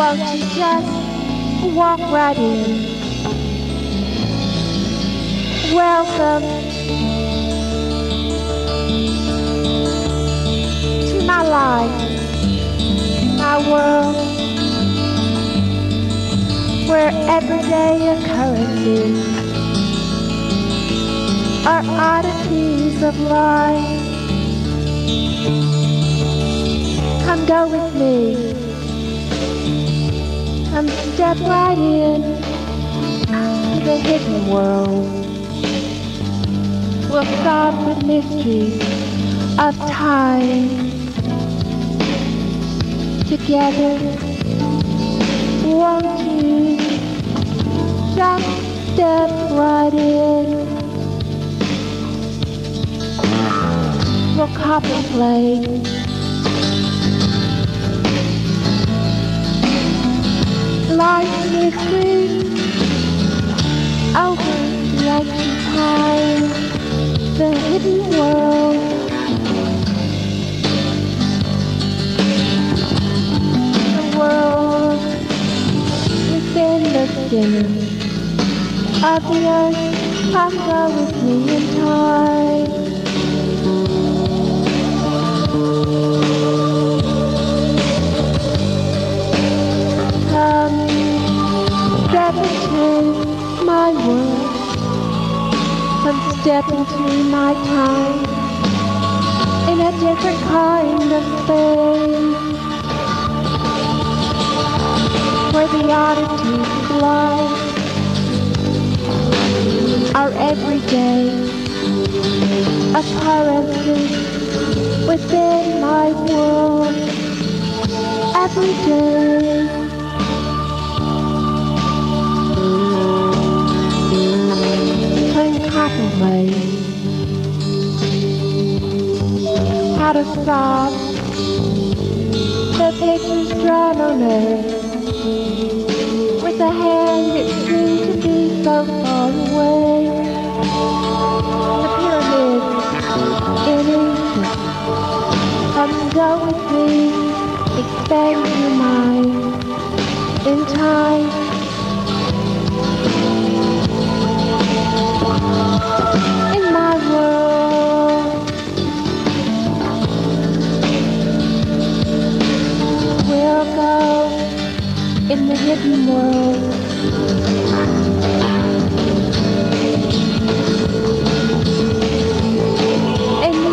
Won't you just walk right in? Welcome to my life, my world, where everyday occurrences are oddities of life. Come go with me. Come step right in to the hidden world. We'll solve the mysteries of time together. Won't you just step right in? We'll contemplate life mystery over like time, the hidden world. The world within the skin of the earth. Go with me in time. Into my world. Come step into my time in a different kind of space where the oddities of life are everyday occurrences within my world every day. How to stop the pictures drawn on earth with a hand that seems to be so far away. The pyramids in Egypt. Come go with me, expand your mind in time. The hidden world. And the